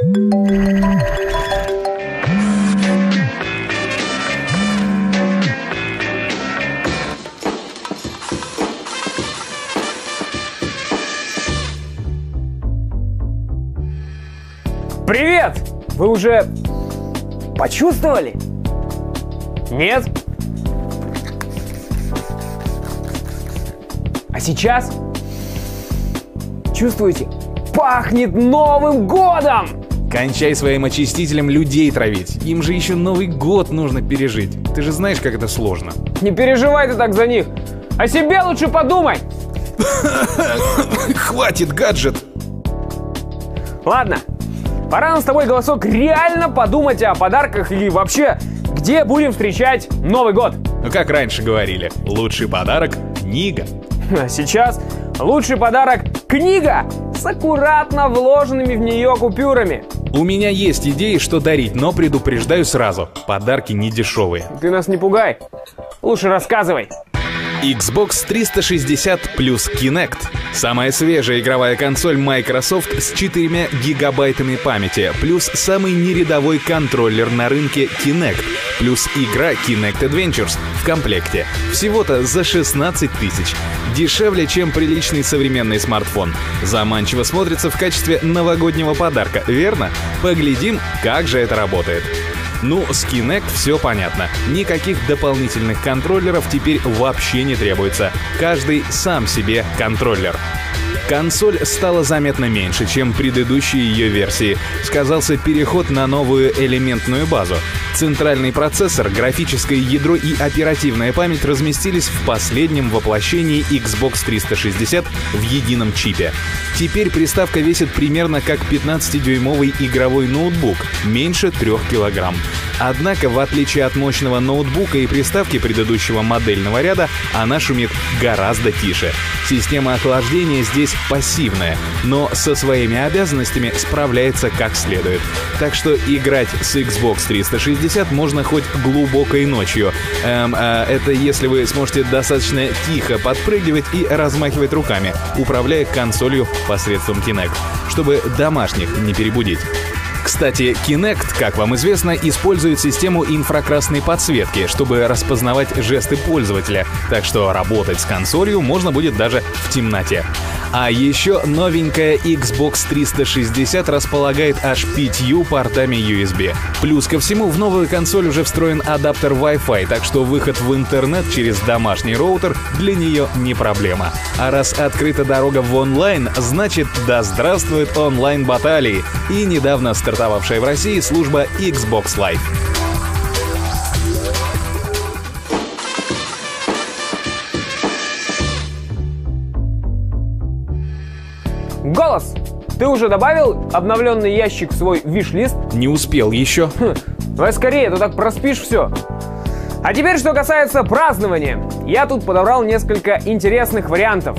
Привет! Вы уже почувствовали? Нет? А сейчас чувствуете? Пахнет Новым годом! Кончай своим очистителем людей травить. Им же еще Новый год нужно пережить. Ты же знаешь, как это сложно. Не переживай ты так за них. О себе лучше подумай. Хватит, гаджет! Ладно, пора нам с тобой, голосок, реально подумать о подарках и вообще, где будем встречать Новый год. Ну как раньше говорили, лучший подарок — книга. А сейчас лучший подарок – книга с аккуратно вложенными в нее купюрами. У меня есть идеи, что дарить, но предупреждаю сразу, подарки не дешевые. Ты нас не пугай. Лучше рассказывай. Xbox 360 плюс Kinect. Самая свежая игровая консоль Microsoft с 4 гигабайтами памяти, плюс самый нерядовой контроллер на рынке Kinect, плюс игра Kinect Adventures в комплекте. Всего-то за 16 тысяч. Дешевле, чем приличный современный смартфон. Заманчиво смотрится в качестве новогоднего подарка, верно? Поглядим, как же это работает. Ну, с Kinect все понятно. Никаких дополнительных контроллеров теперь вообще не требуется. Каждый сам себе контроллер. Консоль стала заметно меньше, чем предыдущие ее версии. Сказался переход на новую элементную базу. Центральный процессор, графическое ядро и оперативная память разместились в последнем воплощении Xbox 360 в едином чипе. Теперь приставка весит примерно как 15-дюймовый игровой ноутбук, меньше 3 килограмм. Однако, в отличие от мощного ноутбука и приставки предыдущего модельного ряда, она шумит гораздо тише. Система охлаждения здесь пассивная, но со своими обязанностями справляется как следует. Так что играть с Xbox 360 можно хоть глубокой ночью. Эм, э, это если вы сможете достаточно тихо подпрыгивать и размахивать руками, управляя консолью посредством Kinect, чтобы домашних не перебудить. Кстати, Kinect, как вам известно, использует систему инфракрасной подсветки, чтобы распознавать жесты пользователя, так что работать с консолью можно будет даже в темноте. А еще новенькая Xbox 360 располагает аж пятью портами USB. Плюс ко всему в новую консоль уже встроен адаптер Wi-Fi, так что выход в интернет через домашний роутер для нее не проблема. А раз открыта дорога в онлайн, значит да здравствует онлайн-баталии и недавно стартовавшая в России служба Xbox Live. Голос! Ты уже добавил обновленный ящик в свой виш-лист? Не успел еще. Хм, давай скорее, а то так проспишь все. А теперь, что касается празднования. Я тут подобрал несколько интересных вариантов.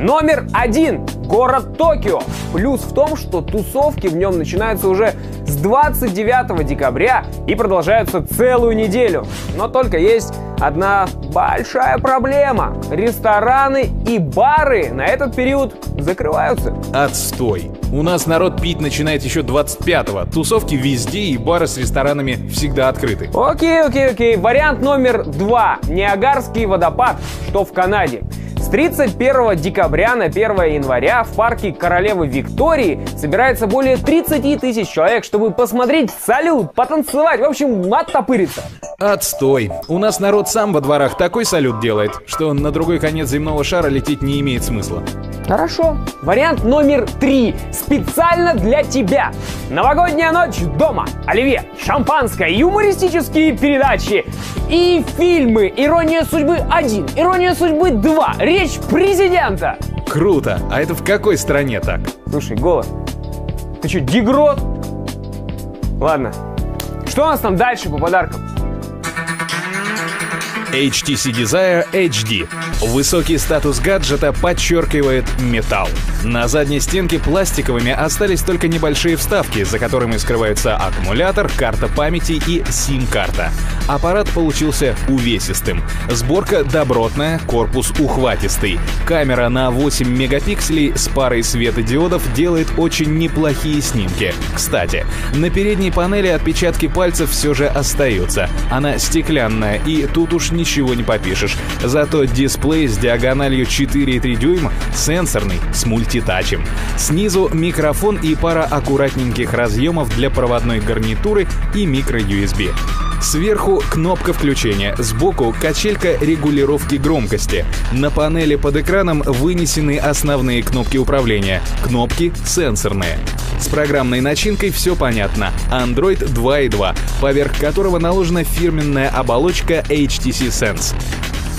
Номер один. Город Токио. Плюс в том, что тусовки в нем начинаются уже с 29 декабря и продолжаются целую неделю. Но только есть одна большая проблема. Рестораны и бары на этот период закрываются. Отстой. У нас народ пить начинает еще 25-го. Тусовки везде и бары с ресторанами всегда открыты. Окей, окей, окей. Вариант номер два. Ниагарский водопад, что в Канаде. С 31 декабря на 1 января в парке Королевы Виктории собирается более 30 тысяч человек, чтобы посмотреть салют, потанцевать, в общем, оттопыриться. Отстой. У нас народ сам во дворах такой салют делает, что на другой конец земного шара лететь не имеет смысла. Хорошо. Вариант номер три. Специально для тебя. Новогодняя ночь дома. Оливье, шампанское, юмористические передачи и фильмы «Ирония судьбы 1», «Ирония судьбы 2», «Речь президента». Круто. А это в какой стране так? Слушай, Голос, ты что, дегрот? Ладно. Что у нас там дальше по подаркам? HTC Desire HD. Высокий статус гаджета подчеркивает металл. На задней стенке пластиковыми остались только небольшие вставки, за которыми скрывается аккумулятор, карта памяти и сим-карта. Аппарат получился увесистым. Сборка добротная, корпус ухватистый. Камера на 8 мегапикселей с парой светодиодов делает очень неплохие снимки. Кстати, на передней панели отпечатки пальцев все же остаются. Она стеклянная, и тут уж ничего не попишешь. Зато дисплей с диагональю 4,3 дюйма сенсорный, с мультитачем. Снизу микрофон и пара аккуратненьких разъемов для проводной гарнитуры и микро-USB. Сверху кнопка включения, сбоку качелька регулировки громкости. На панели под экраном вынесены основные кнопки управления. Кнопки сенсорные. С программной начинкой все понятно. Android 2.2, поверх которого наложена фирменная оболочка HTC Sense.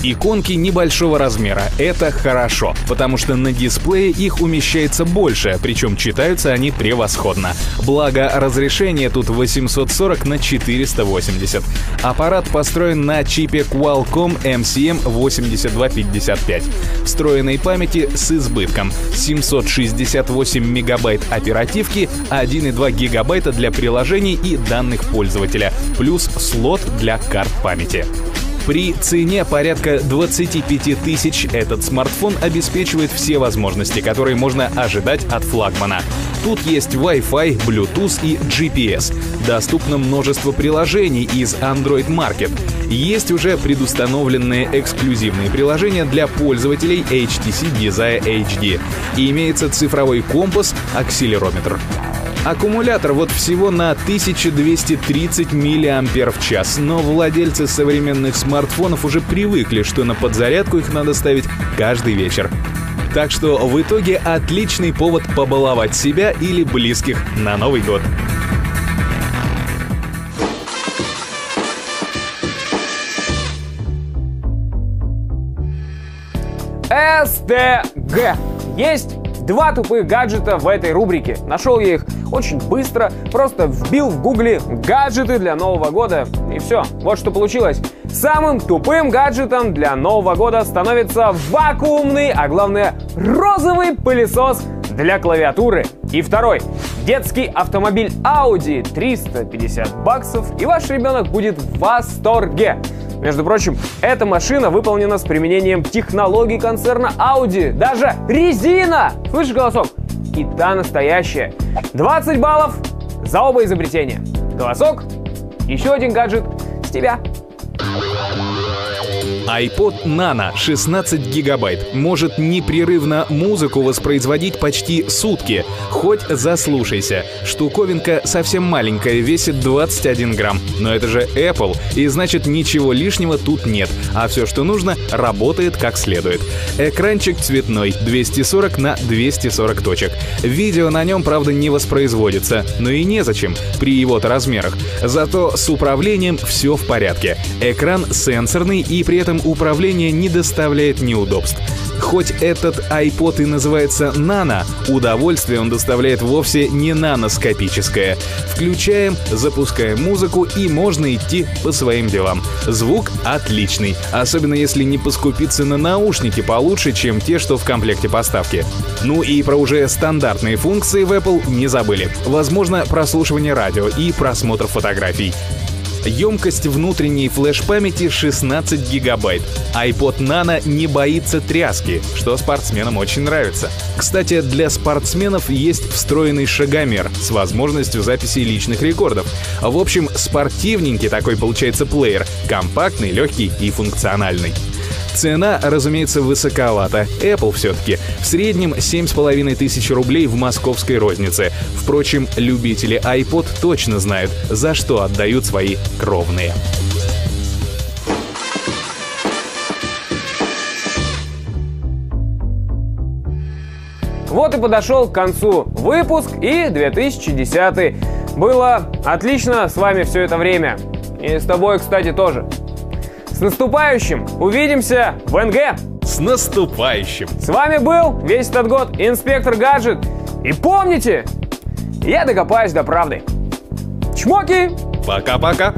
Иконки небольшого размера. Это хорошо, потому что на дисплее их умещается больше, причем читаются они превосходно. Благо, разрешение тут 840 на 480. Аппарат построен на чипе Qualcomm MCM8255. Встроенной памяти с избытком. 768 мегабайт оперативки, 1,2 гигабайта для приложений и данных пользователя, плюс слот для карт памяти. При цене порядка 25 тысяч этот смартфон обеспечивает все возможности, которые можно ожидать от флагмана. Тут есть Wi-Fi, Bluetooth и GPS. Доступно множество приложений из Android Market. Есть уже предустановленные эксклюзивные приложения для пользователей HTC Desire HD. И имеется цифровой компас, акселерометр. Аккумулятор вот всего на 1230 мАч, но владельцы современных смартфонов уже привыкли, что на подзарядку их надо ставить каждый вечер. Так что в итоге отличный повод побаловать себя или близких на Новый год. СТГ. Есть два тупых гаджета в этой рубрике. Нашел я их очень быстро, просто вбил в гугле гаджеты для Нового года и все. Вот что получилось. Самым тупым гаджетом для Нового года становится вакуумный, а главное розовый пылесос для клавиатуры. И второй. Детский автомобиль Audi 350 баксов, и ваш ребенок будет в восторге. Между прочим, эта машина выполнена с применением технологий концерна Audi. Даже резина! Слышишь голосок? И та настоящая. 20 баллов за оба изобретения. Голосок, еще один гаджет с тебя iPod Nano 16 гигабайт может непрерывно музыку воспроизводить почти сутки. Хоть заслушайся. Штуковинка совсем маленькая, весит 21 грамм. Но это же Apple, и значит ничего лишнего тут нет. А все, что нужно, работает как следует. Экранчик цветной, 240 на 240 точек. Видео на нем, правда, не воспроизводится, но и незачем при его-то размерах. Зато с управлением все в порядке. Экран сенсорный и при этом управление не доставляет неудобств. Хоть этот iPod и называется нано, удовольствие он доставляет вовсе не наноскопическое. Включаем, запускаем музыку и можно идти по своим делам. Звук отличный, особенно если не поскупиться на наушники получше, чем те, что в комплекте поставки. Ну и про уже стандартные функции в Apple не забыли. Возможно, прослушивание радио и просмотр фотографий. Емкость внутренней флеш-памяти 16 гигабайт. iPod Nano не боится тряски, что спортсменам очень нравится. Кстати, для спортсменов есть встроенный шагомер с возможностью записи личных рекордов. В общем, спортивненький такой получается плеер, компактный, легкий и функциональный. Цена, разумеется, высоковата. Apple все-таки. В среднем 7,5 тысяч рублей в московской рознице. Впрочем, любители iPod точно знают, за что отдают свои кровные. Вот и подошел к концу выпуск и 2010. Было отлично с вами все это время. И с тобой, кстати, тоже. Наступающим! Увидимся в НГ! С наступающим! С вами был весь этот год инспектор Гаджет. И помните, я докопаюсь до правды. Чмоки! Пока-пока!